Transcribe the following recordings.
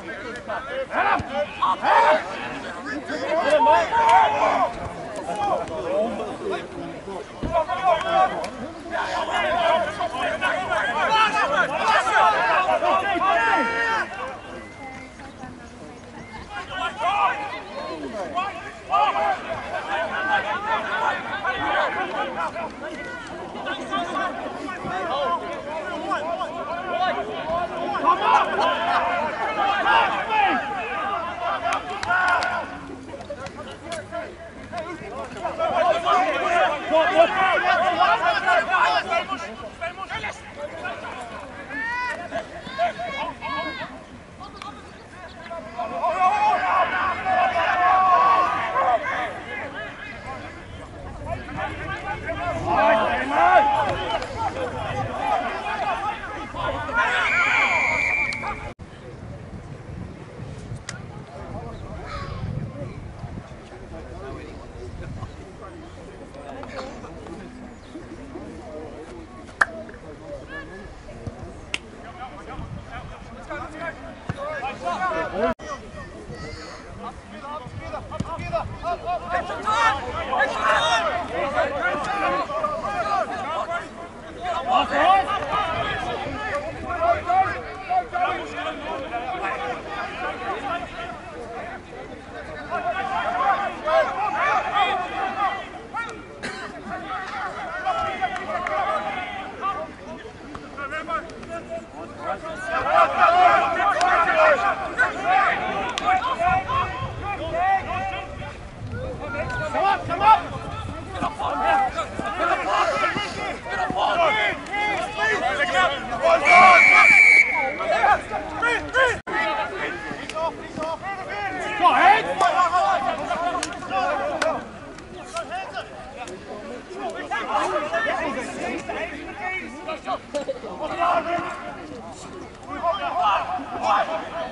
Help! Help! Line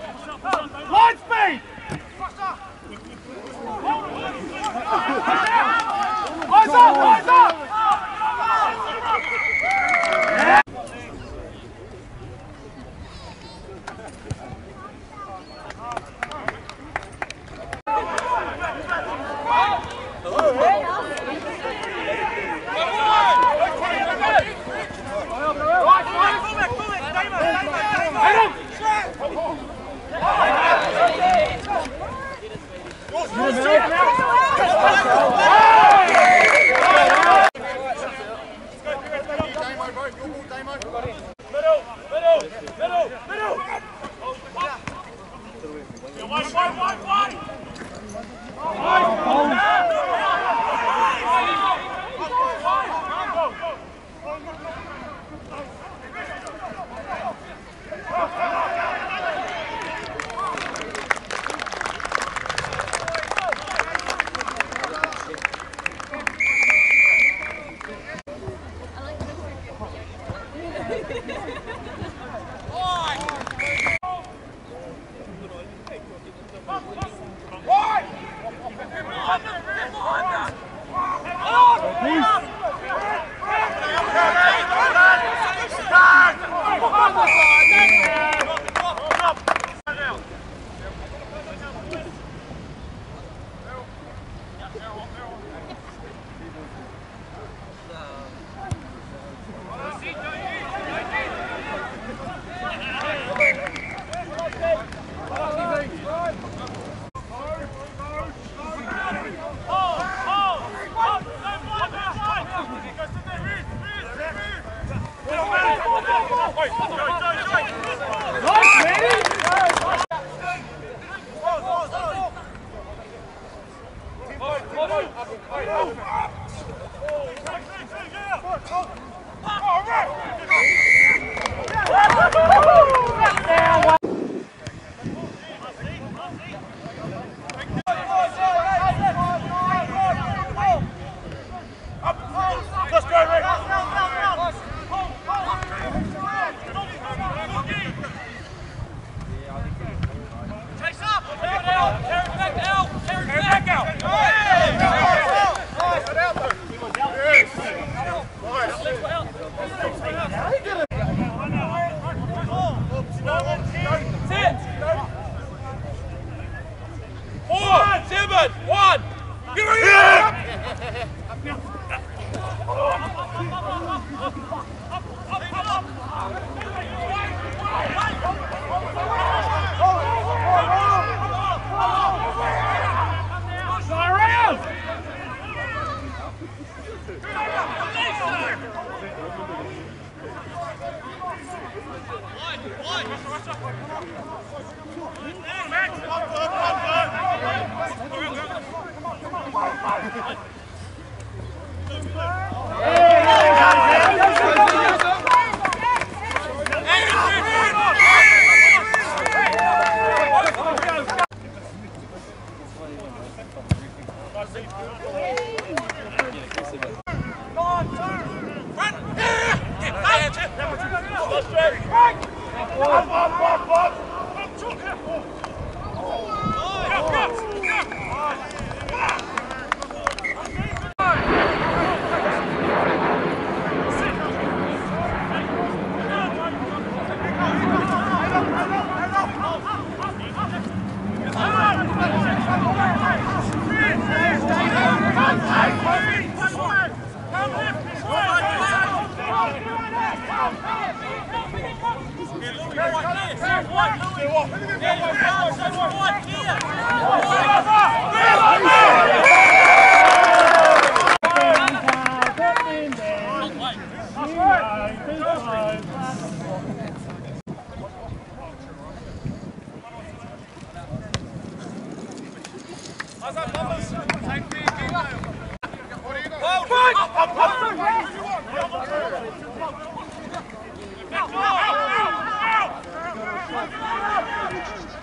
Come on!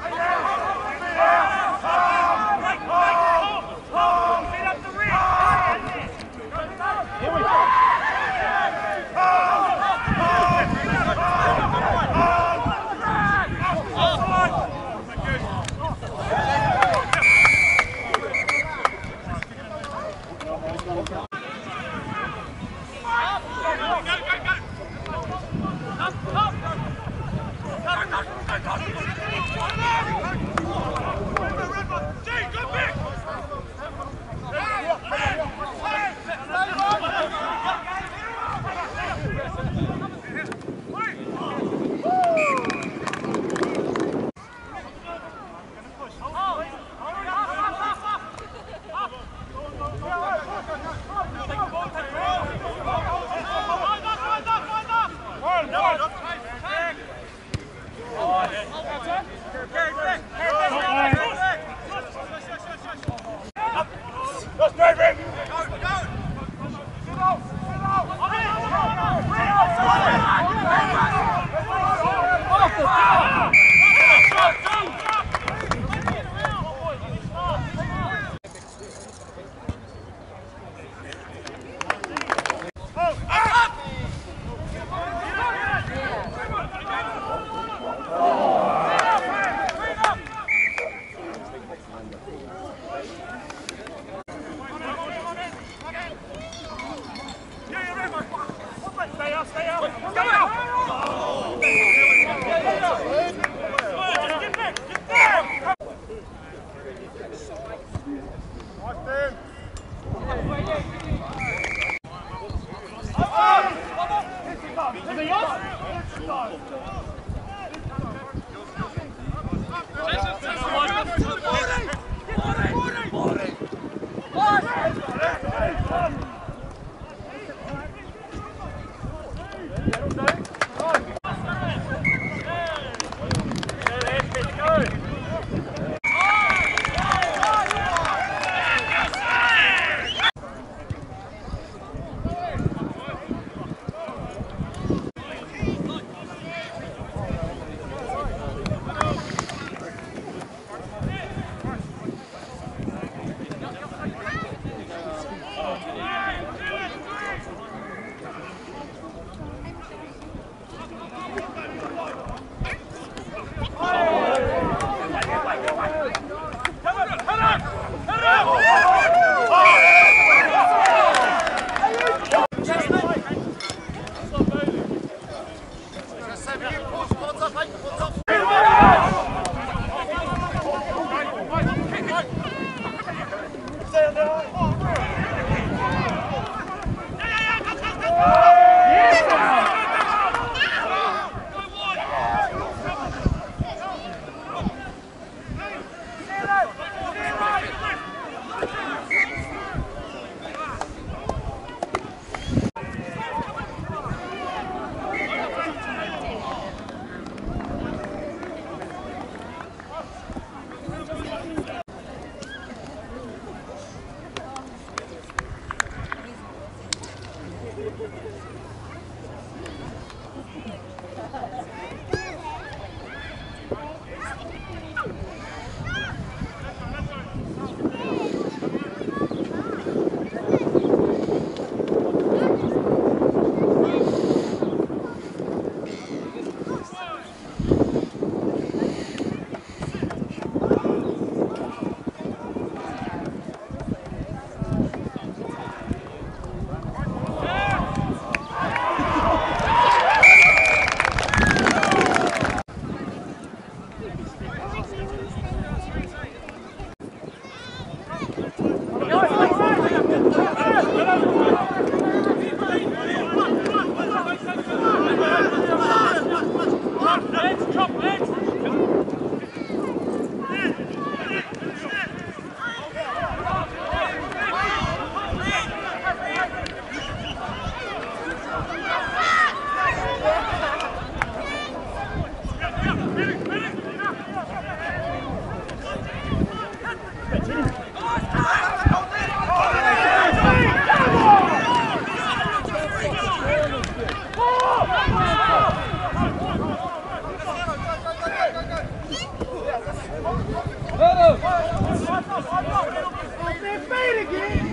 Yeah.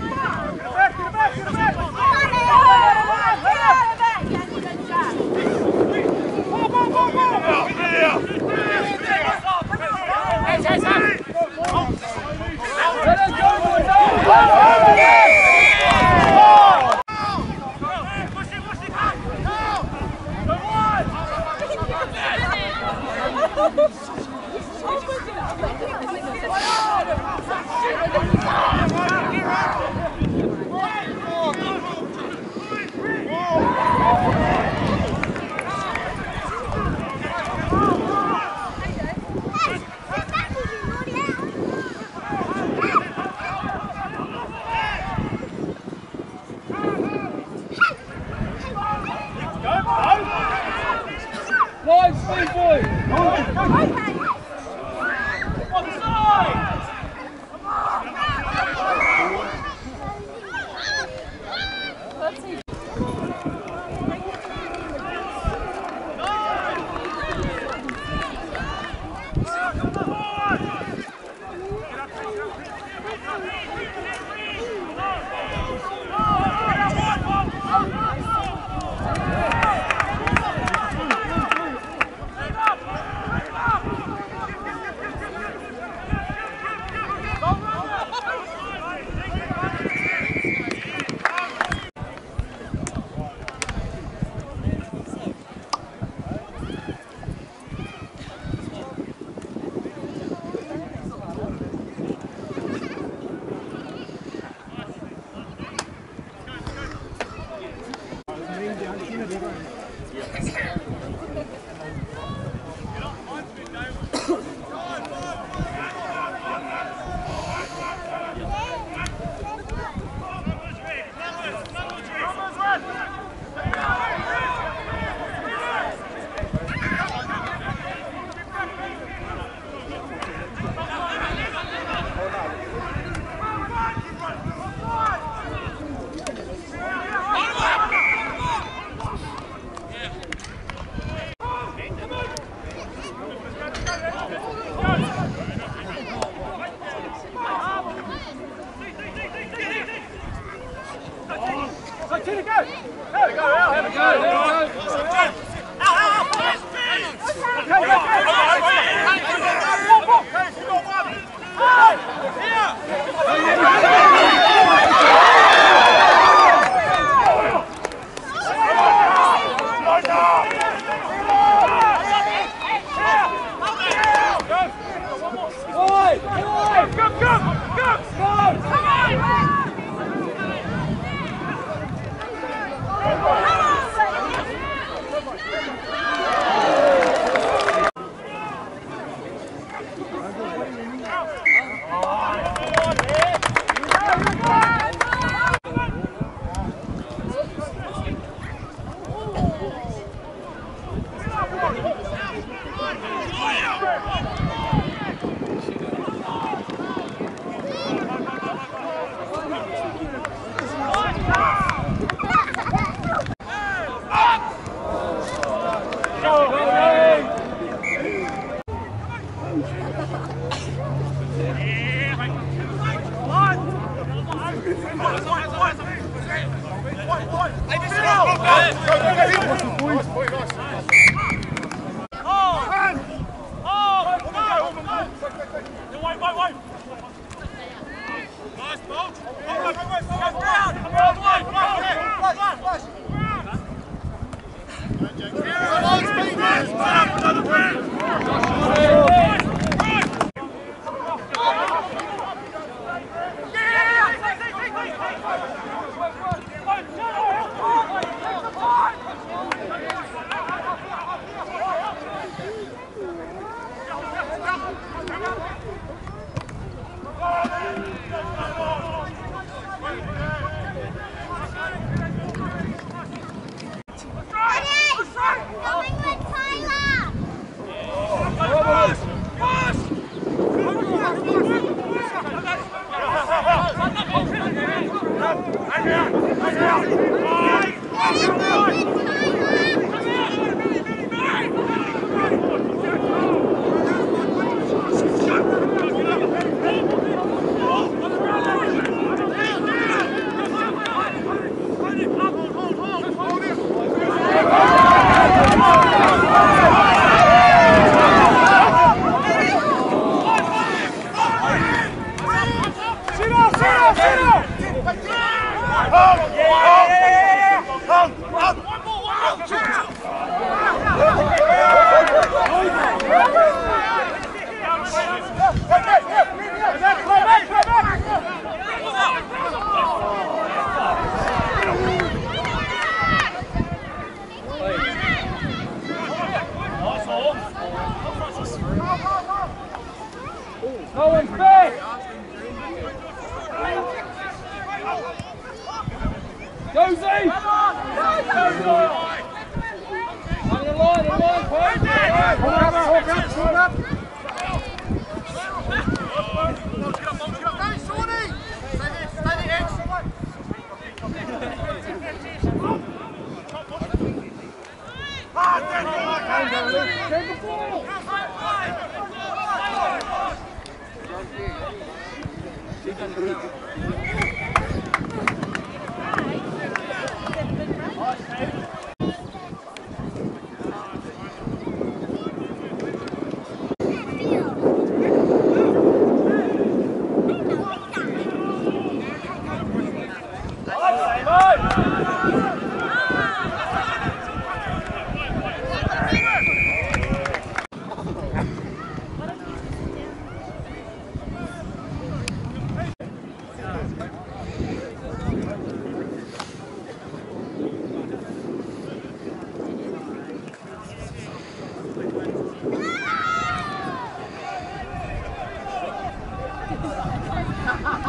Ha ha!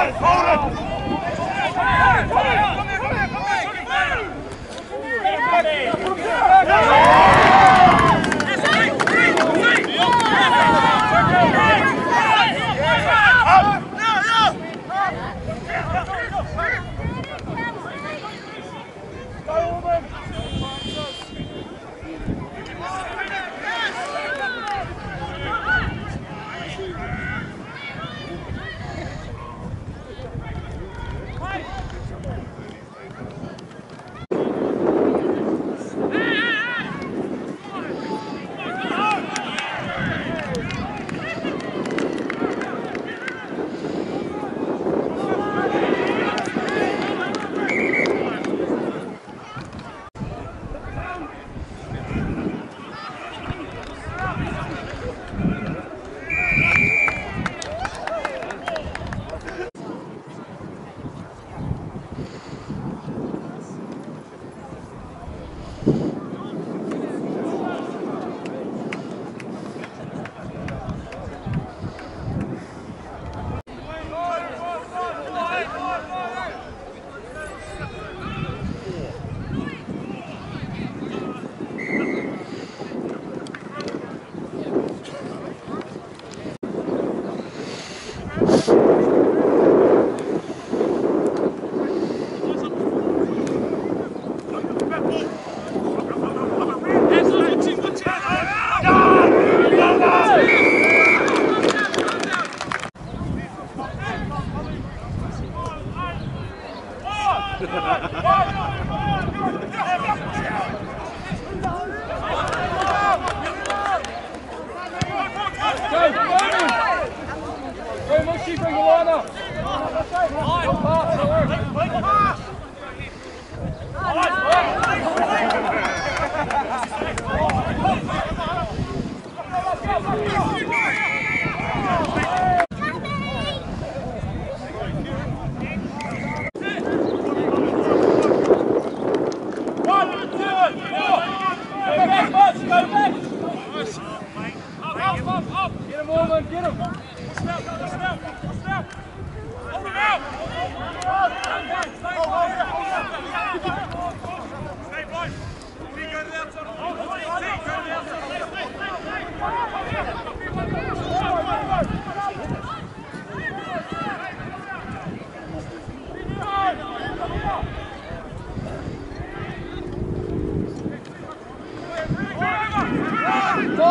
Hold it! Hold it! Hold it! Hold it! Hold it!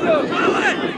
Давай!